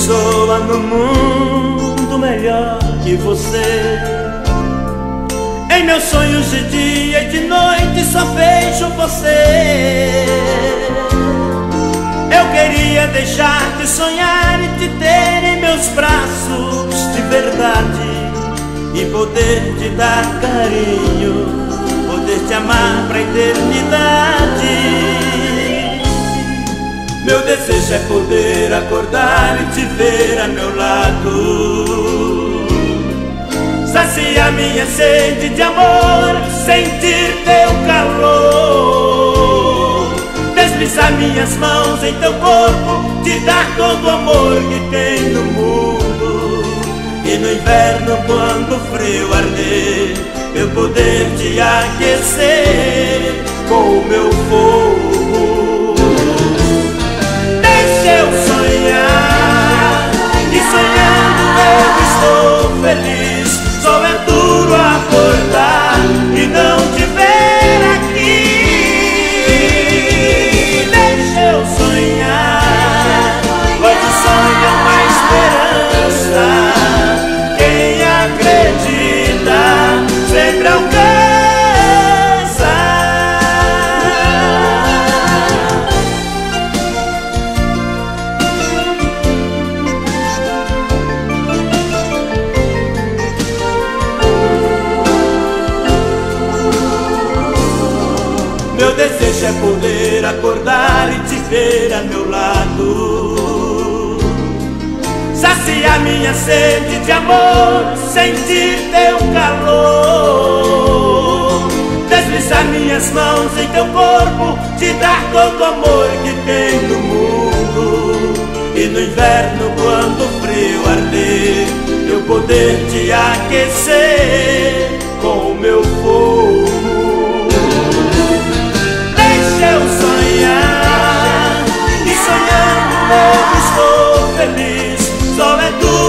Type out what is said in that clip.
pessoa no mundo melhor que você. Em meus sonhos de dia e de noite só vejo você. Eu queria deixar de sonhar e te ter em meus braços de verdade e poder te dar carinho, poder te amar pra eternidade. Desejo é poder acordar e te ver a meu lado. Saciar minha sede de amor, sentir teu calor. Deslizar minhas mãos em teu corpo, te dar todo o amor que tem no mundo. E no inverno, quando o frio arder, eu poder te aquecer com o meu fogo. Meu desejo é poder acordar e te ver a meu lado. Saciar minha sede de amor, sentir teu calor. Deslizar minhas mãos em teu corpo, te dar todo o amor que tem no mundo. E no inverno, quando o frio arder, eu poder te aquecer com o meu fogo. sobre tu